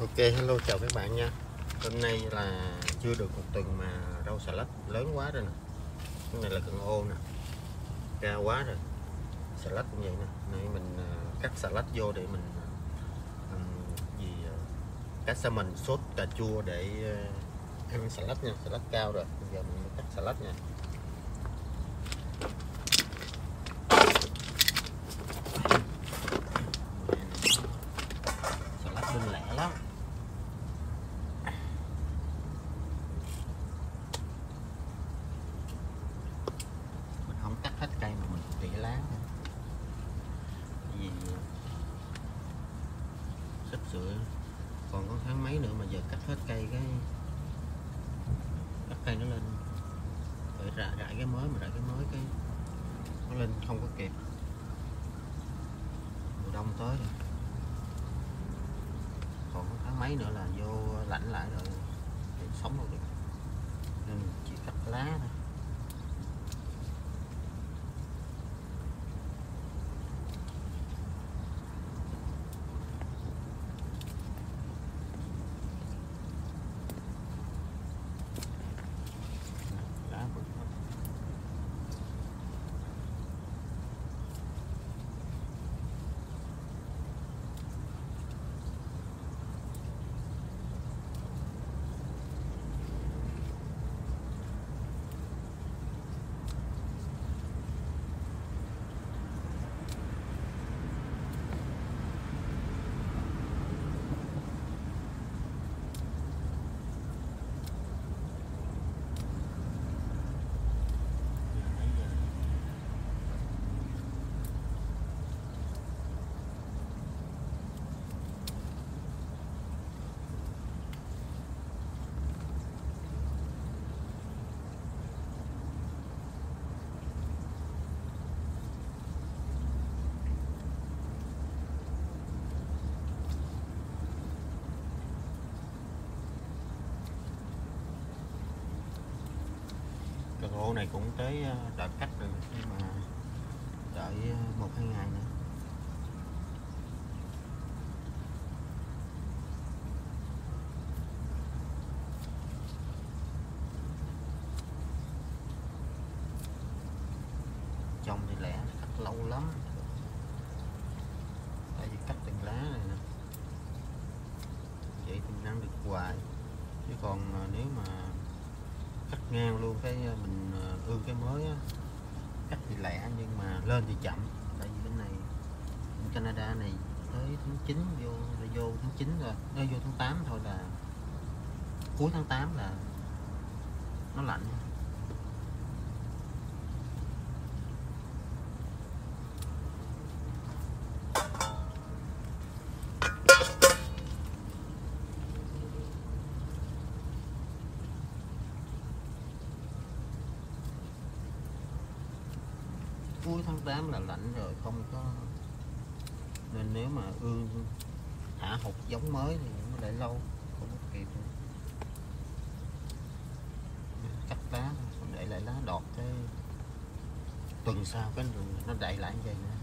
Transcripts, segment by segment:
Ok hello chào các bạn nha. Hôm nay là chưa được một tuần mà rau xà lách lớn quá rồi nè. Cái này là cần ô nè. Cao quá rồi. Xà lách cũng vậy nè. Nay mình ờ, cắt xà lách vô để mình um, gì Cắt sa mình sốt cà chua để ờ, ăn xà lách nha. Xà lách cao rồi. Bây giờ mình cắt xà lách nha. Hộ này cũng tới ờ, đợi đợt cắt rồi, nhưng mà đợi ờ, một, hai ngày nữa. Trong thì lẻ cắt lâu lắm. Tại vì cắt từng lá này nè. Vậy thì mình ăn được hoài. Chứ còn ờ, nếu mà cắt ngang luôn, cái ương cái mới á. Cắt thì lẹ, nhưng mà lên thì chậm. Tại vì bên này, bên Canada này tới tháng 9 vô, là vô tháng 9 rồi. Nó vô tháng 8 thôi là, cuối tháng 8 là nó lạnh cuối tháng 8 là lạnh rồi, không có. Nên nếu mà ương thả hột giống mới thì nó để lâu, không có kịp. Cắt lá để lại lá đọt cái tuần sau cái nó đậy lại như vậy nữa.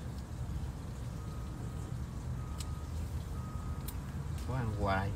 có ăn hoài.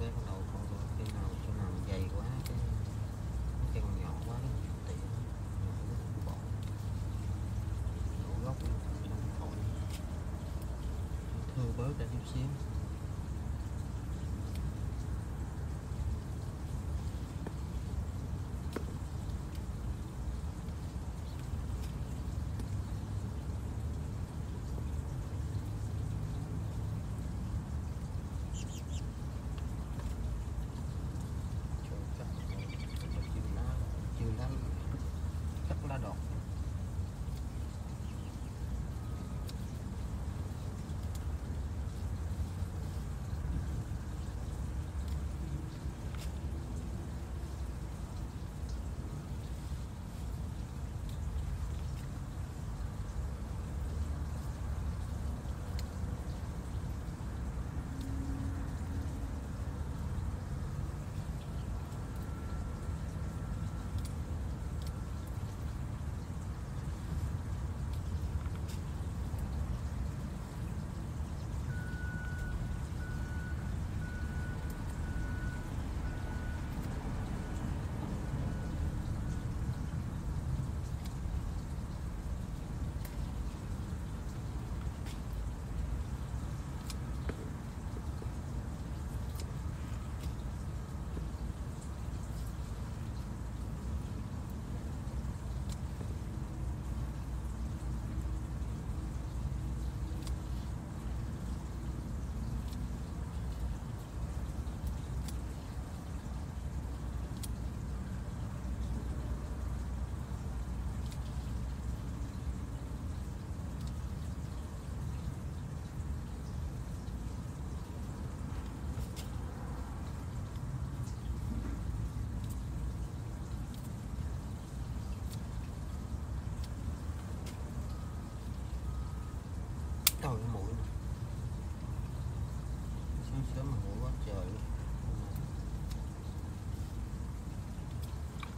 tengo una hora.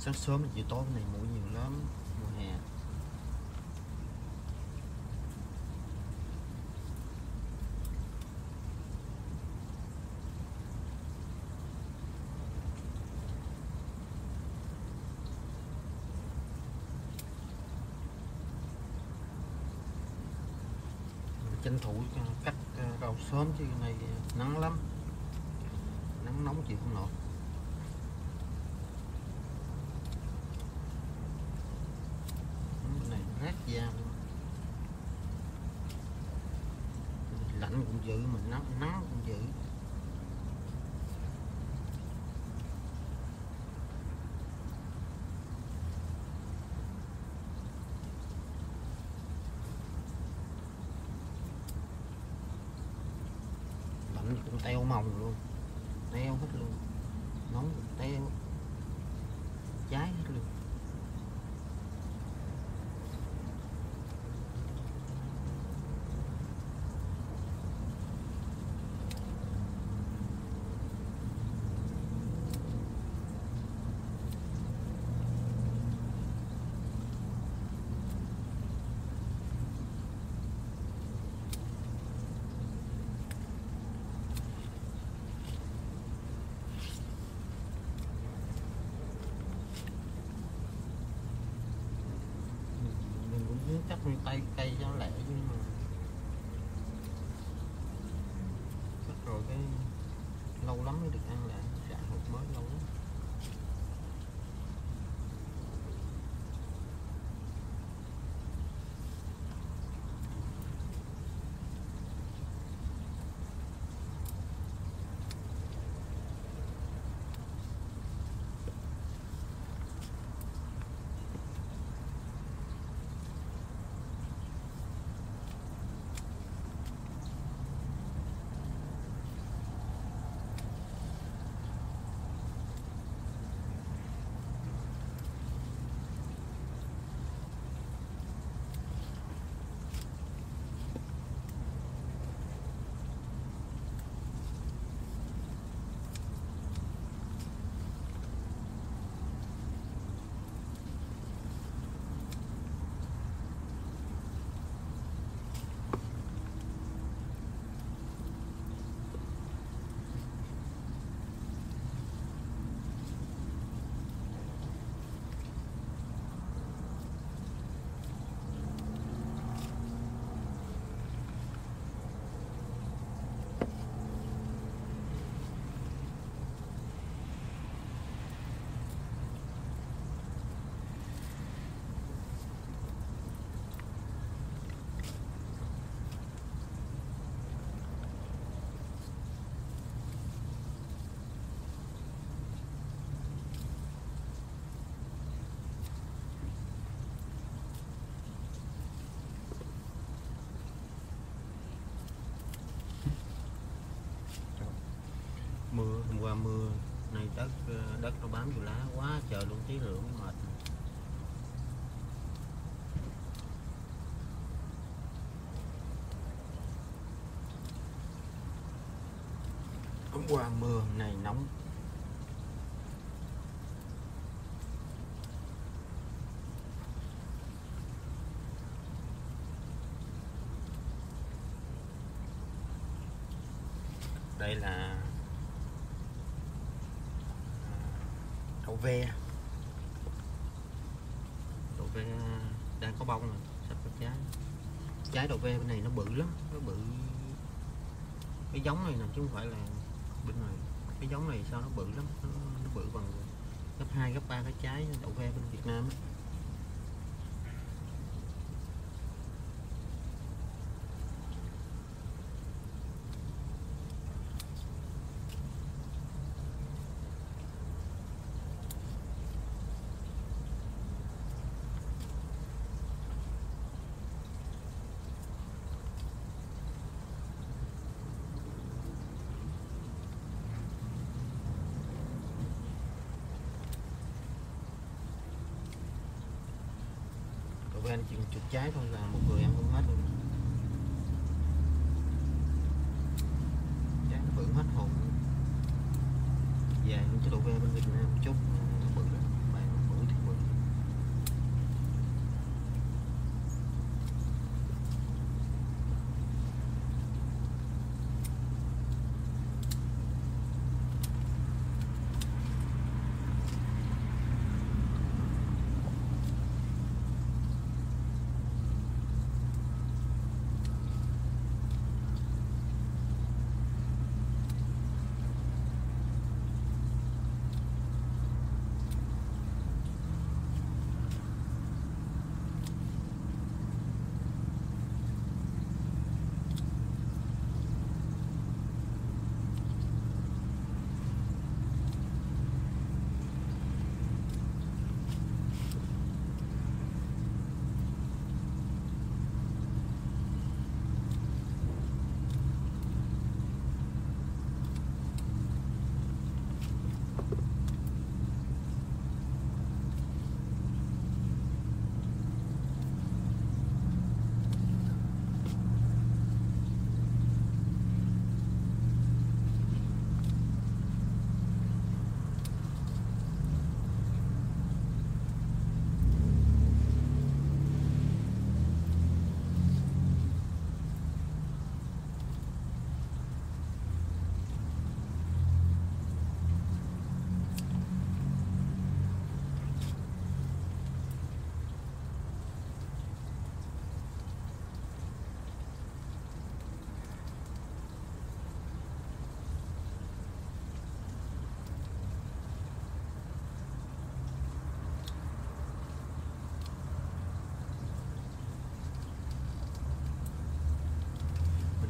Sáng sớm chiều tối này mũi nhiều lắm, mùa hè. Tranh thủ cắt ờ, rau sớm chứ này nắng lắm. Nắng nóng chịu không nổi cái giam lạnh cũng dữ mà nắng nắng cũng dữ. Lạnh cũng teo mồng luôn teo hết luôn nóng cũng teo cháy hết luôn mình như tay cây cho nó lẹ chứ mà cắt rồi cái lâu lắm mới được ăn lại xạ hột mới lâu lắm. Qua mưa, nay đất ờ, đất nó bám vô lá quá, trời luôn tí nữa mệt. Hôm qua mưa này nóng. Ve đậu ve à, đang có bông rồi. Sắp có trái. Trái đậu ve bên này nó bự lắm. Nó bự. Cái giống này nè chứ không phải là bên này. Cái giống này sao nó bự lắm? Nó, nó bự bằng gấp 2, gấp 3 cái trái đậu ve bên Việt Nam ấy. Đậu ve nó một chục trái thôi là một người ăn không hết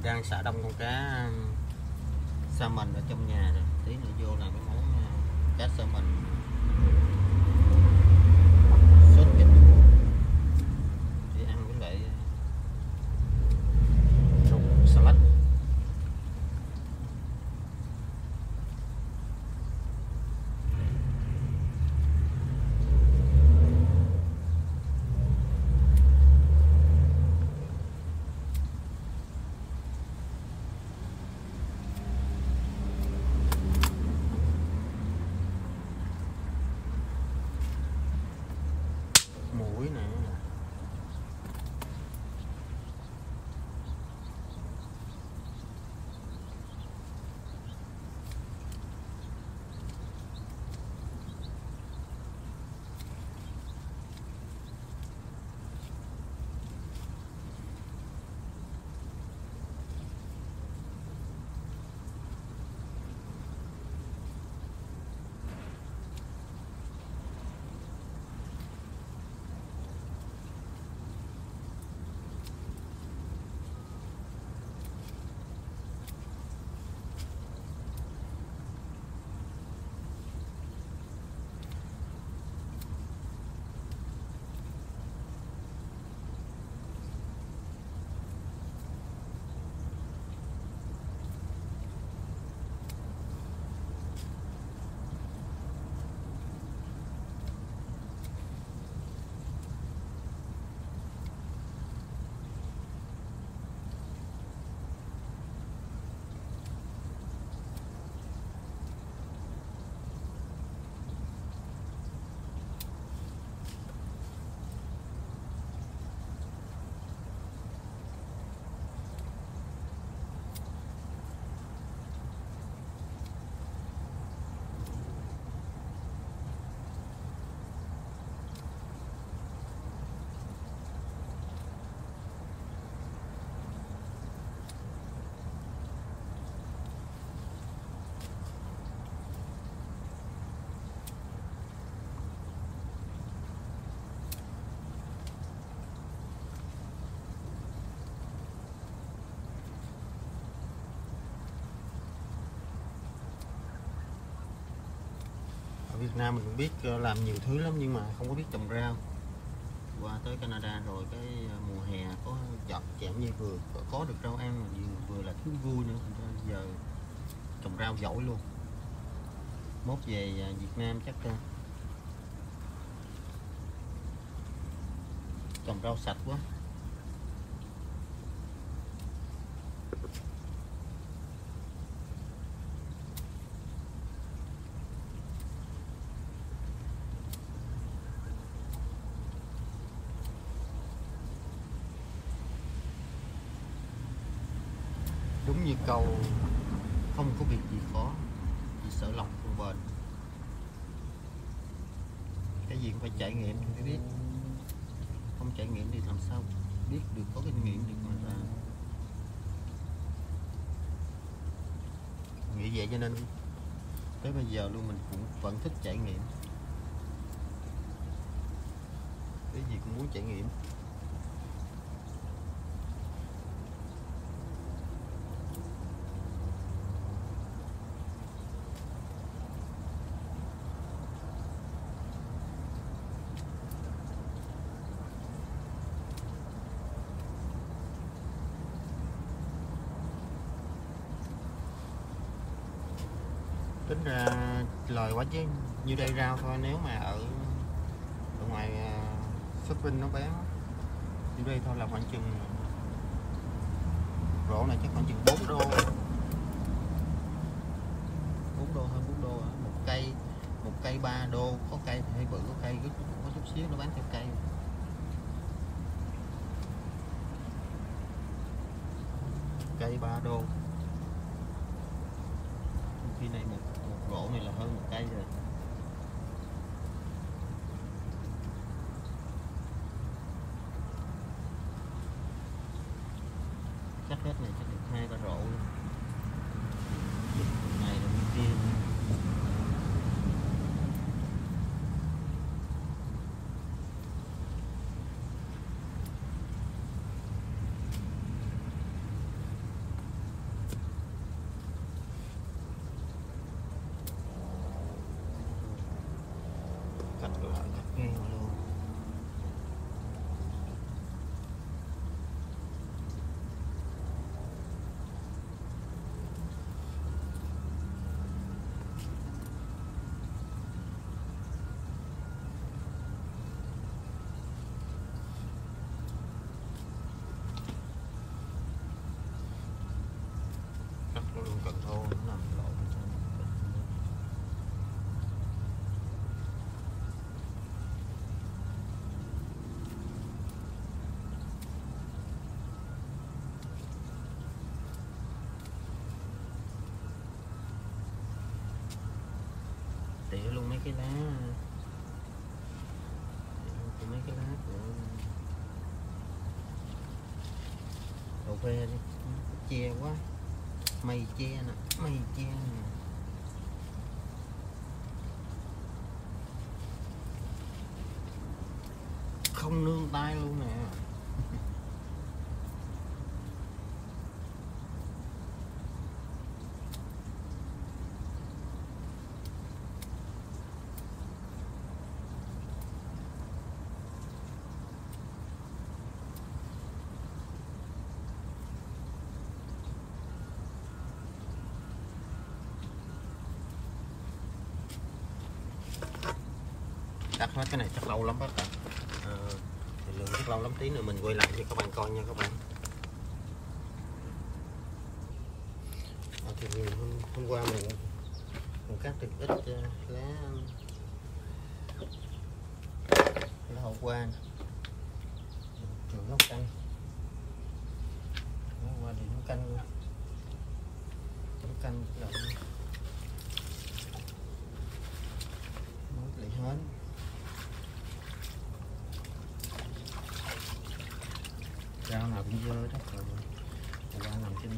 đang xả đông con cá um, salmon ở trong nhà rồi tí nữa vô làm cái món uh, cá salmon. Việt Nam mình cũng biết ờ, làm nhiều thứ lắm nhưng mà không có biết trồng rau. Qua tới Canada rồi cái ờ, mùa hè có dọn chạm như vừa có, được rau ăn mà vừa, vừa là thứ vui nữa thành ra giờ trồng rau giỏi luôn. Mốt về ờ, Việt Nam chắc trồng rau sạch quá đúng như câu không có việc gì khó, chỉ sợ lòng không bền. Cái gì cũng phải trải nghiệm thì mới biết. Không trải nghiệm thì làm sao biết được, có kinh nghiệm được mà ra nghĩ vậy cho nên tới bây giờ luôn mình cũng vẫn thích trải nghiệm. Cái gì cũng muốn trải nghiệm. Ra lời quá chứ. Như đây rau thôi nếu mà ở, ở ngoài à, uh, shopping nó bán như đây thôi là khoảng chừng rổ này chắc khoảng chừng 4 đô. 4 đô hơn 4 đô một cây một cây 3 đô. Có cây thì hơi bự có cây có, có chút xíu nó bán theo cây. Cây 3 đô khi này gỗ này là hơn một cây rồi. Chắc hết này, chắc được hai ba rổ luôn. Này là bên kia cắt lại cắt ngang luôn cắt luôn cần nó nằm lộn tỉa luôn mấy cái lá. Của mấy cái lá của cà phê đi. Chia quá mây che nè mây che nè. Không nương tay luôn nè cắt hết cái này chắc lâu lắm các bạn ờ, à, thì lượng chắc lâu lắm tí nữa mình quay lại cho các bạn coi nha các bạn. À, thì mình hôm, hôm qua mình mình cắt được ít uh, lá lá hậu qua trường nấu canh. Nấu qua thì nấu canh luôn. Nấu canh rồi nấu lại hết rau nào cũng dơ đó. Rồi qua nằm trên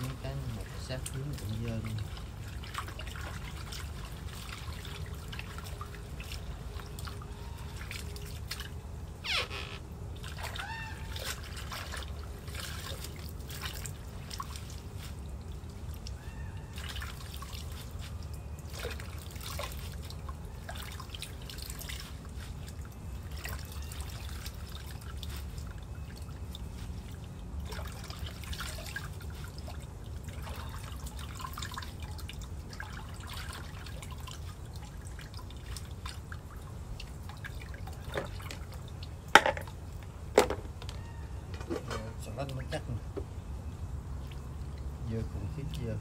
mấy cái một sát hướng cũng dơ luôn. Ờ, sẵn nó chắc. Vừa cũng thiết chia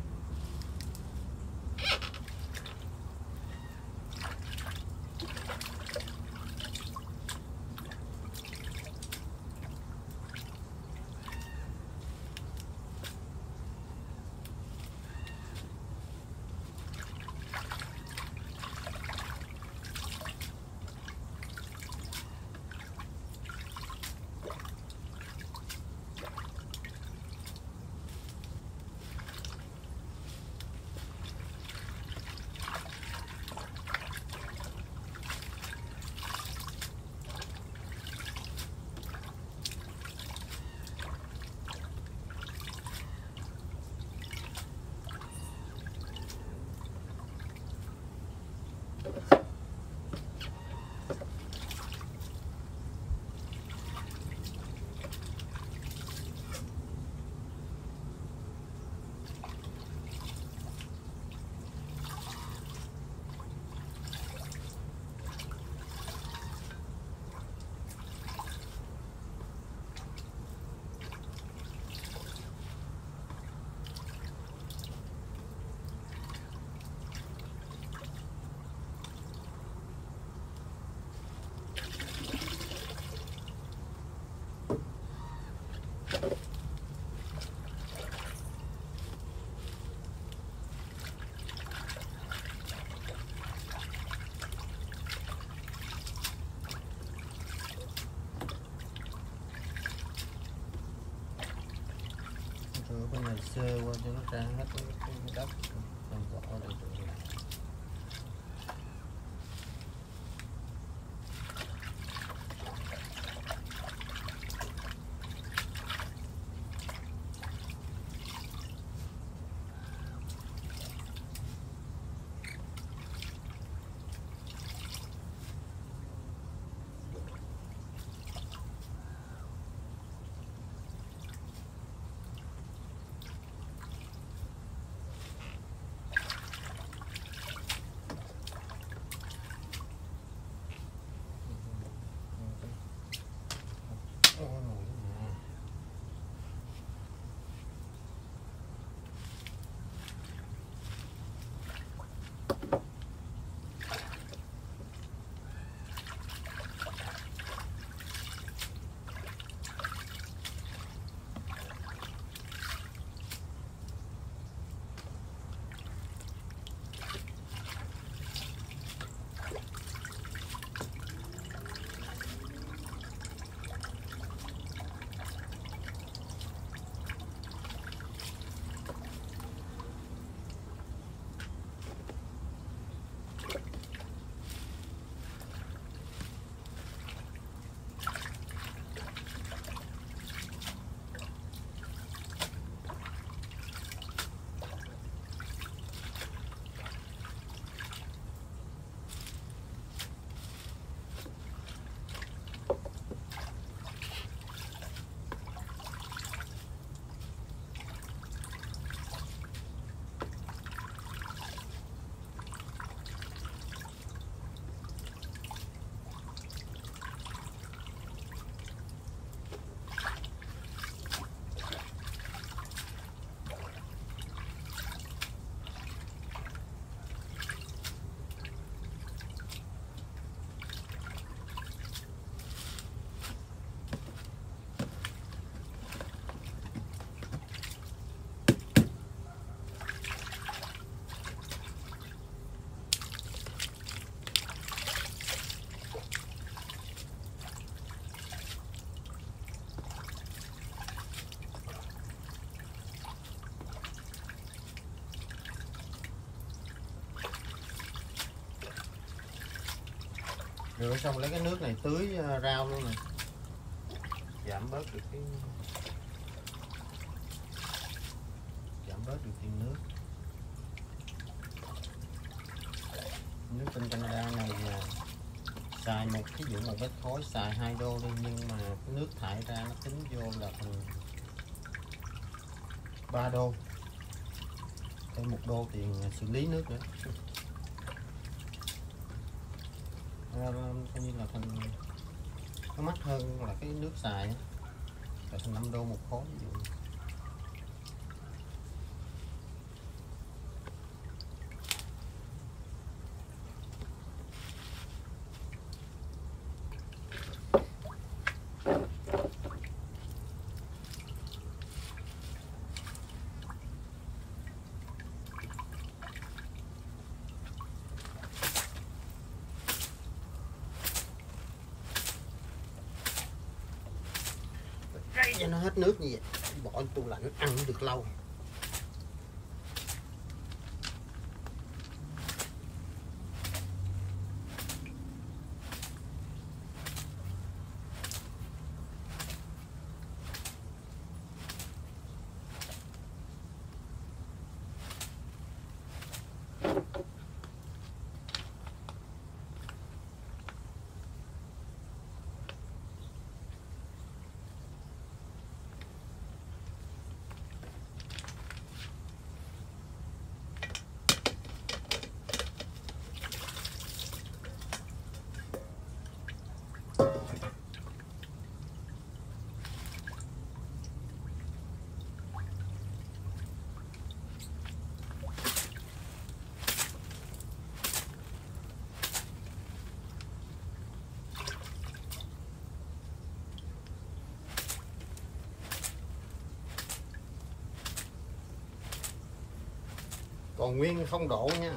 qua cho nó ra hết rửa xong lấy cái nước này tưới ờ, rau luôn nè giảm bớt được cái giảm bớt được tiền nước. Nước tinh Canada này là xài một cái dụng một bếp khối, xài 2 đô đi, nhưng mà cái nước thải ra nó tính vô là thành 3 đô. Thêm một đô tiền xử lý nước nữa coi như là thành nó mắc hơn là cái nước xài là thành 5 đô một khối, ví dụ nó hết nước như vậy. Bỏ tủ lạnh ăn được lâu. Còn nguyên không độ nha.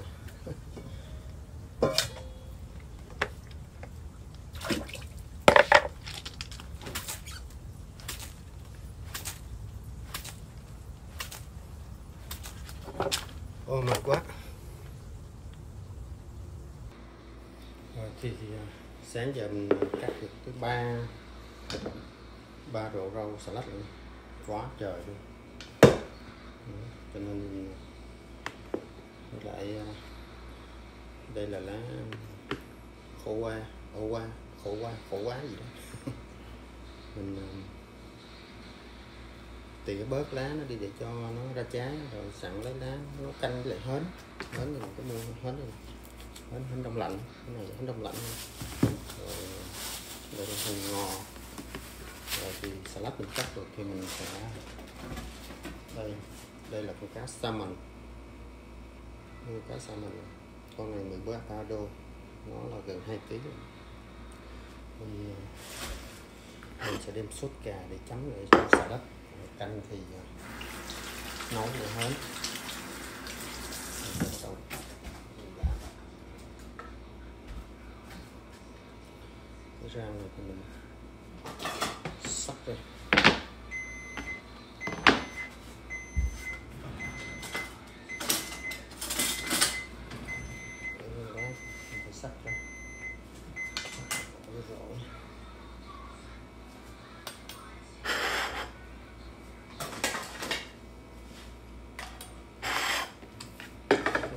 Ôi mệt quá. Rồi thì, thì à, sáng giờ mình cắt được tới ba ba độ rau salad luôn. Quá trời luôn. Cho nên lại ờ, đây là lá khổ qua khổ qua khổ qua, khổ quá gì đó. Mình ờ, tỉa bớt lá nó đi để cho nó ra trái, rồi sẵn lấy lá nó canh với lại hến hến thì mình có mua hến này, hến hến đông lạnh cái này hến đông lạnh. Rồi đây là hành ngò, rồi thì salad mình cắt được thì mình sẽ, đây đây là con cá salmon nuôi cá salmon con này 13 đô nó là gần 2 kg mình, mình sẽ đem sốt gà để chấm để cho salad canh thì à, nấu để hết cái rang này thì mình sắc đây Để lên đó, mình phải sắc ra Bỏ cái rổ.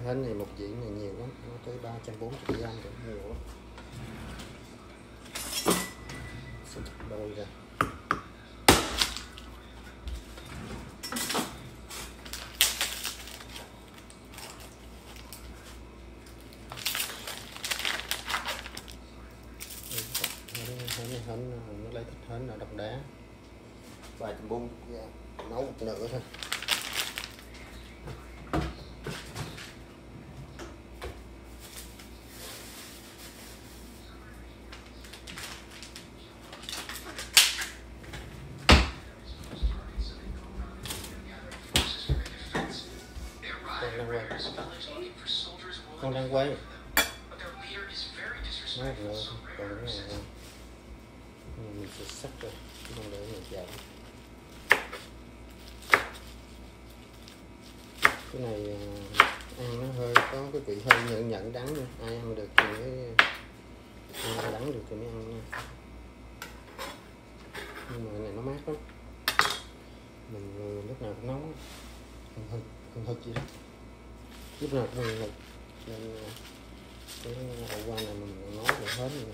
Cái hến này một diện này nhiều lắm, nó tới 340 gram cũng nhiều lắm sẽ cắt đôi ra hến hến hến nó lấy thịt hến là độc đá vài trăm bung dạ. nấu một nửa thôi con đang quay con đang quay Mát nữa, còn cái này không? mình sẽ sắc rồi, chứ không để mình chạy cái này ăn nó hơi có cái vị hơi nhận nhận đắng nha. Ai ăn được thì mới ăn đắng được thì mới ăn nha. Nhưng mà cái này nó mát lắm. Mình ờ, lúc nào cũng nóng á. hừng hực hừng hực gì đó. Lúc nào cũng hừng hực nên cái hậu qua này mình nói được hết rồi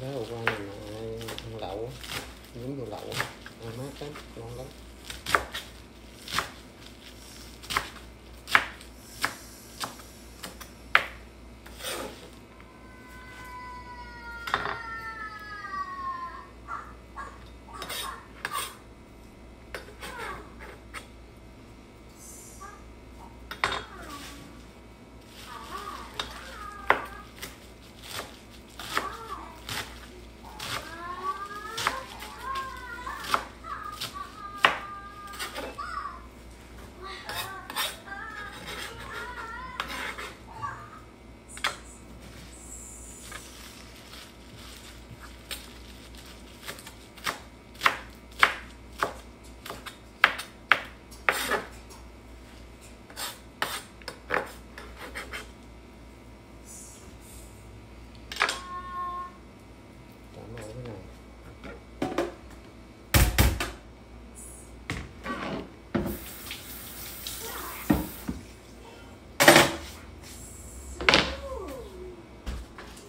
lá ổ qua này mà ai ăn lẩu á, nhúng vô lẩu á, ăn mát lắm ngon lắm nó ở cái này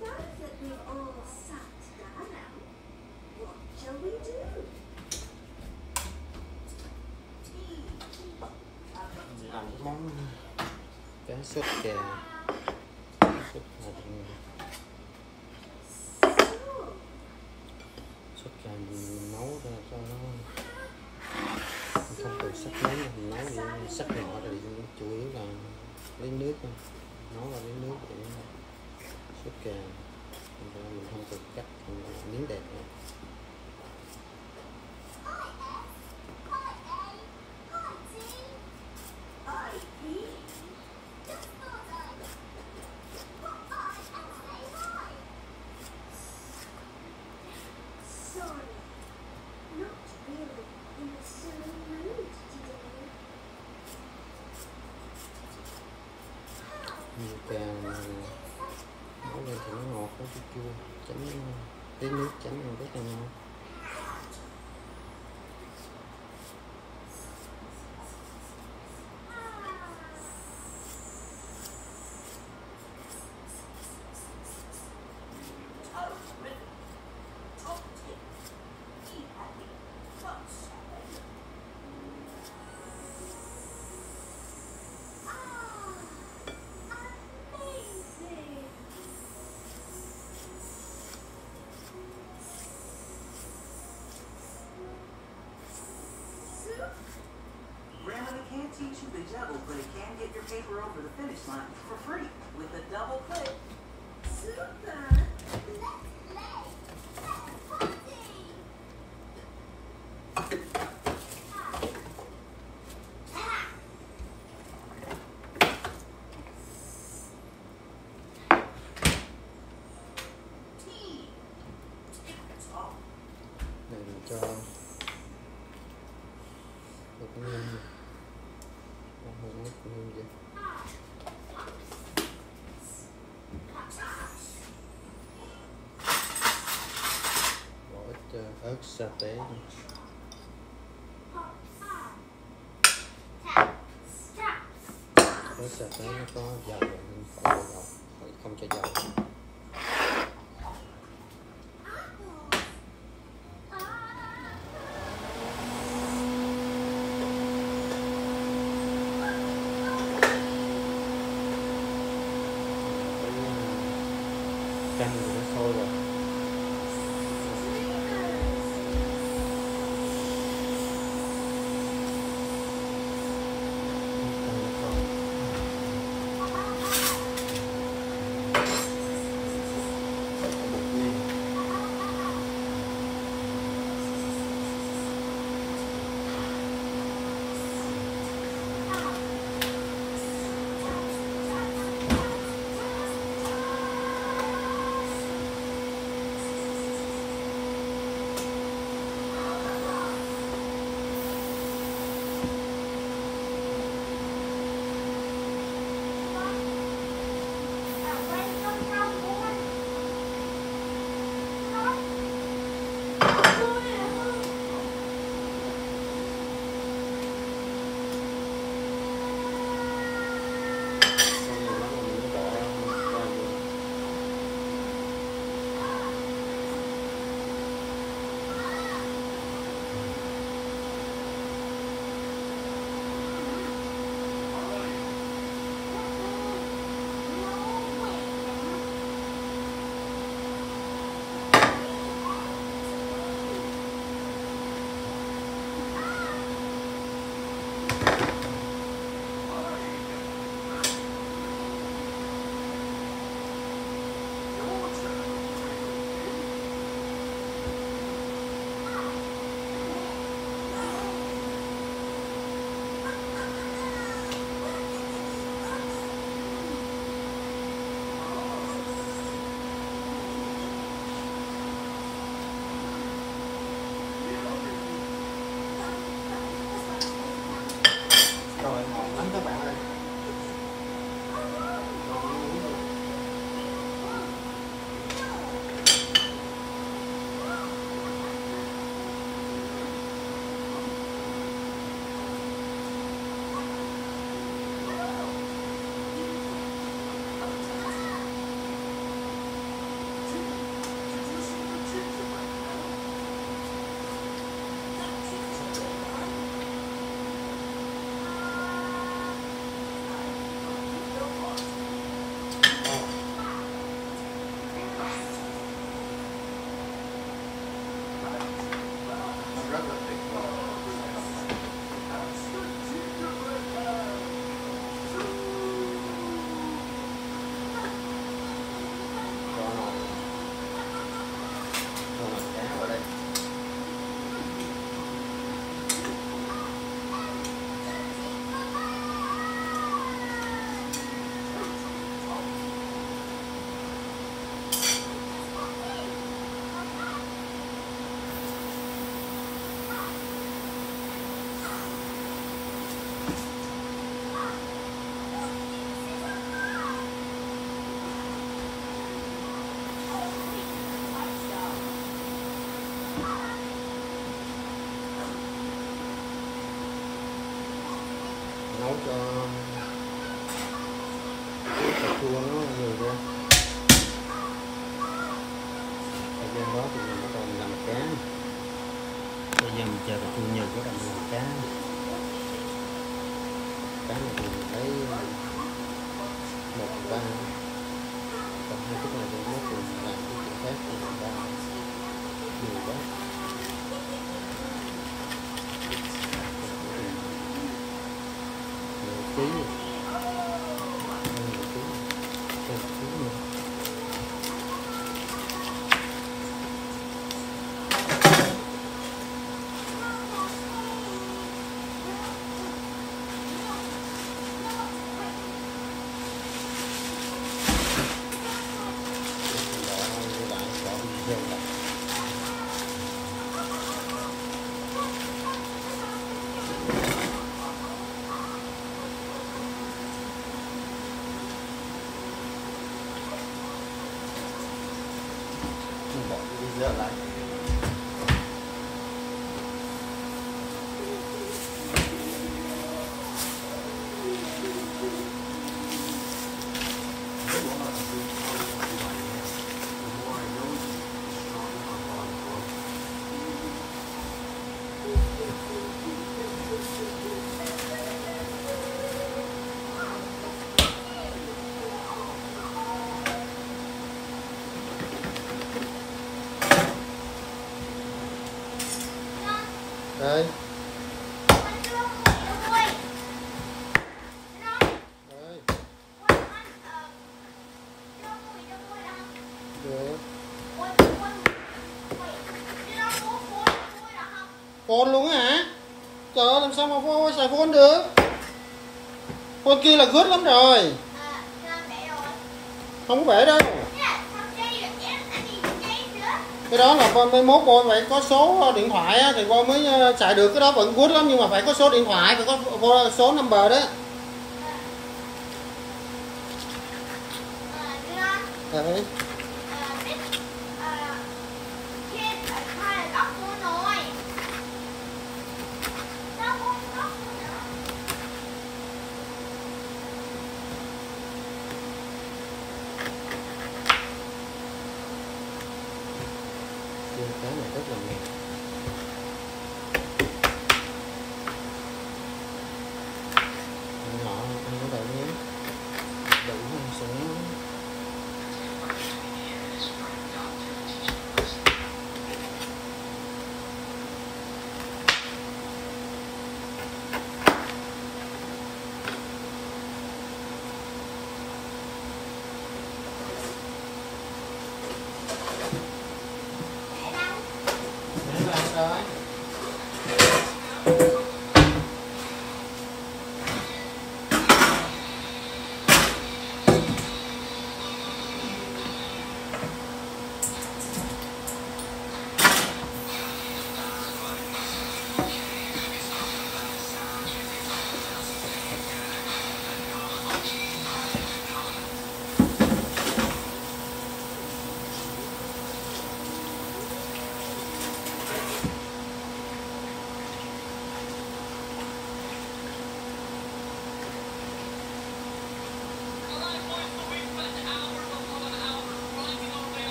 Now that we've all sat down, what shall we do? làm cái món cá sốt kè sốt là sốt kè mình nấu ra cho nó không cần sắc nóng mình nấu vậy sắc nhỏ thì chủ yếu là lấy nước thôi. Nấu là lấy nước để sốt kè mình không cần cắt, thành miếng đẹp nữa Grandmother can't teach you to juggle, but it can get your paper over the finish line for free with a double click. Super! Uh, ớt sa nó, nữa. ớt sa nó có dầu nên khỏi cho dầu không cho dầu cái này thì thấy ờ, một, ba còn hai cái này thì nó cùng làm cái chuyện khác, thì mình ba nhiều quá. Nửa ký Hơn nửa ký Hơn nửa ký nữa. Bỏ vô lại, bỏ vô lại. Mình bỏ đi dở lại đây phôn được. Luôn hả? Trời ơi làm sao mà phone, xài phôn được? Phôn kia là gớt lắm rồi. Không có bể đâu cái đó là con mốt con phải có số điện thoại á, thì con mới ờ, xài được. Cái đó vẫn good lắm nhưng mà phải có số điện thoại phải có số number đó. Đấy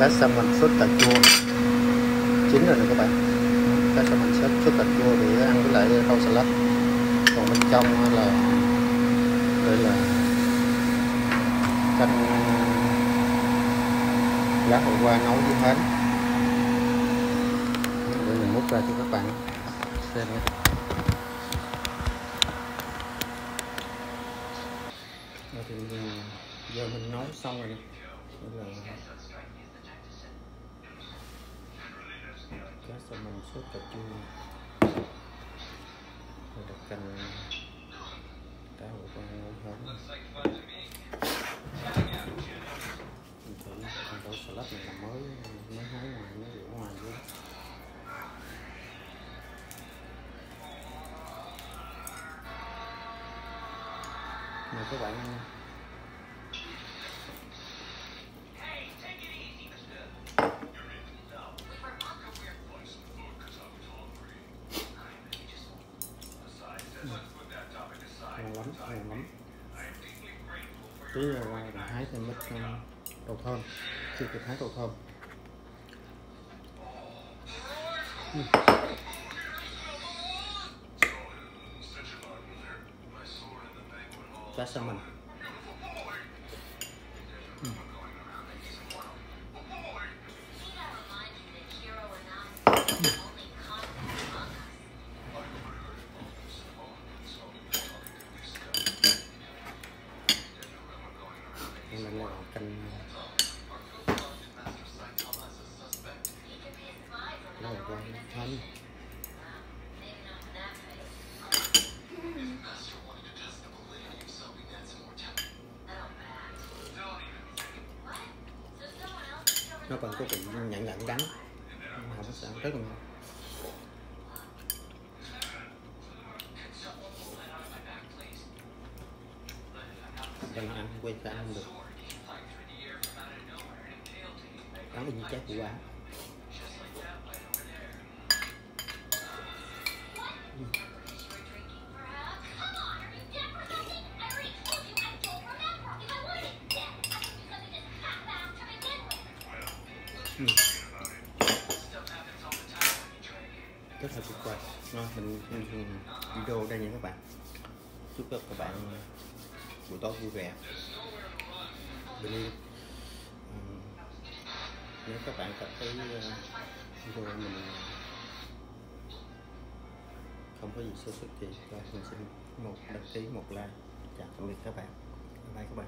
cá salmon sốt cà chua. Chín rồi nè các bạn. Cá salmon sốt sốt cà chua để ăn với lại rau salad. Còn bên trong là đây là canh lá hồi qua nấu với hến. Để mình múc ra cho các bạn xem nhé thì, ờ, giờ mình nấu xong rồi Đây là cho mình sốt cà chua rồi đặt canh cá hồi con ngon hơn mình thử con rau salad này là mới mới hái ngoài, mới rửa ngoài luôn. Mời các bạn ăn ngon lắm ngon lắm tí nữa qua mình ít um, đậu thơm chưa kịp hái đậu thơm. Ừ. cá salmon đây là là canh đây là rau thơm nó còn có vị nhẫn nhẫn đắng không có sao rất là ngon cho nó ăn quay cả ăn được đắng y củ quả Ừ. rất là tuyệt vời. Vâng, Rồi, mình, mình, mình video đây nha các bạn. Chúc các bạn buổi tối vui vẻ. Bình yên các bạn cảm thấy ờ, video mình ờ, không có gì sơ xuất gì cho mình xin một, đăng ký một like. Chào tạm biệt các bạn. Bye các bạn.